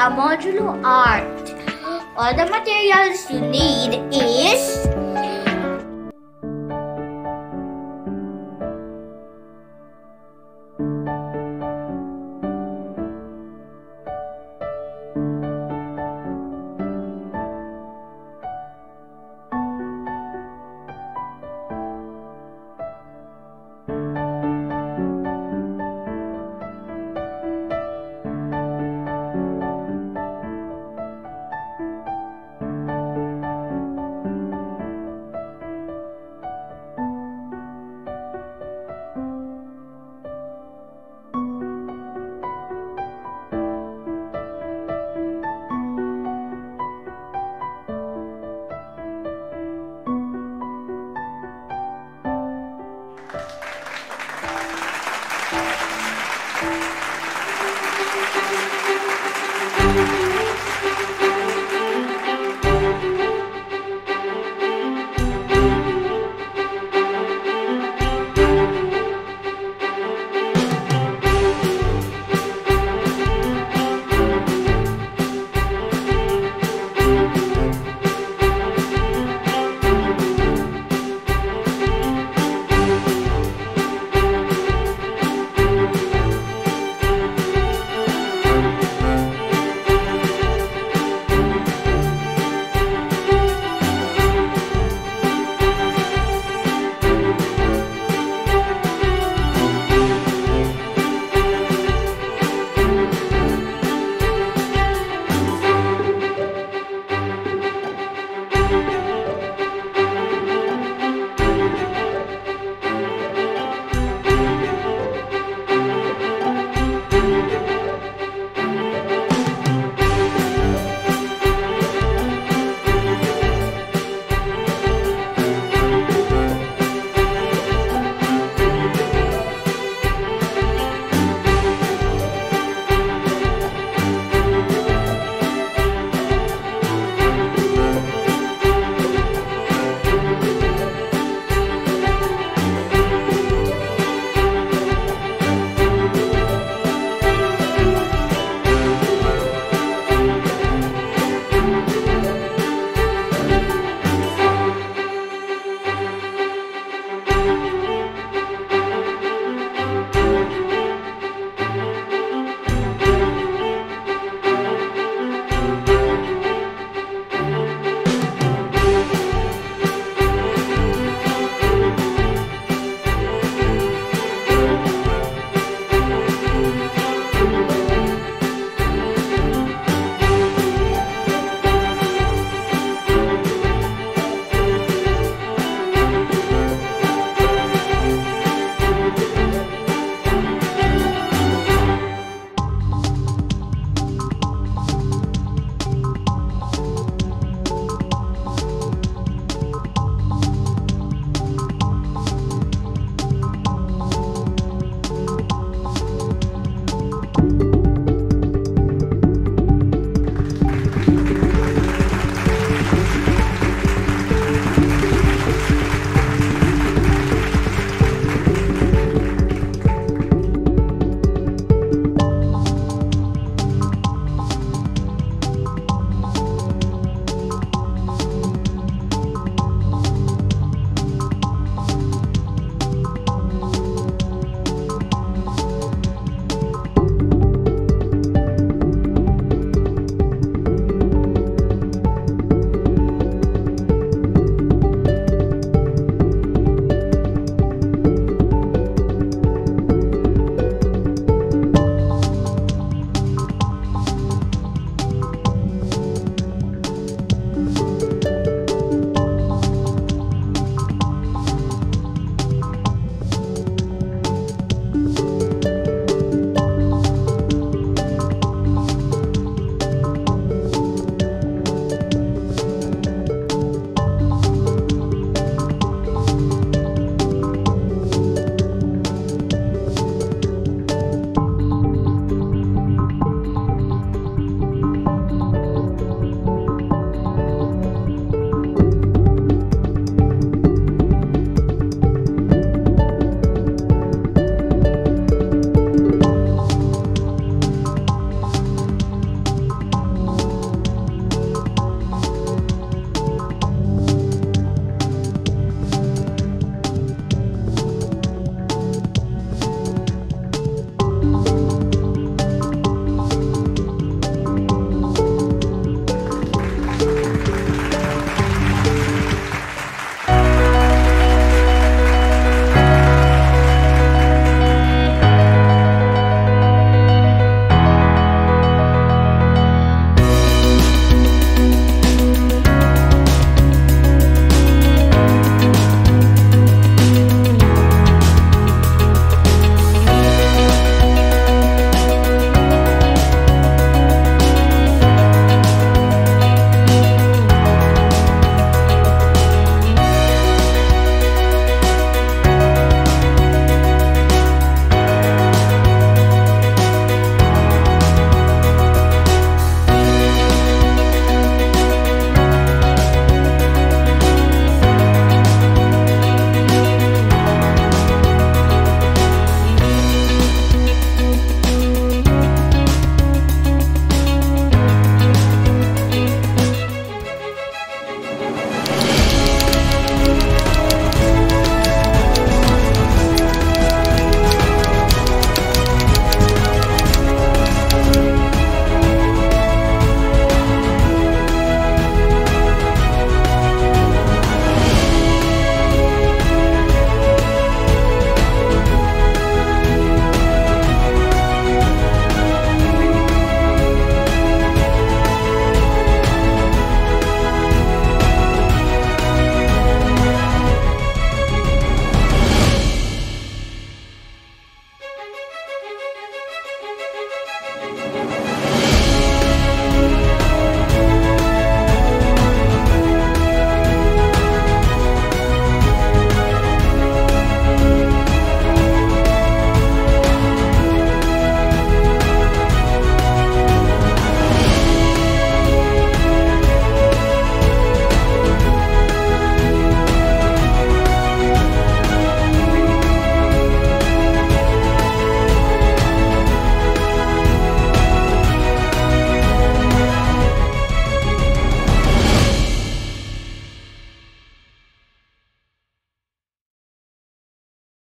a modular art. All the materials you need is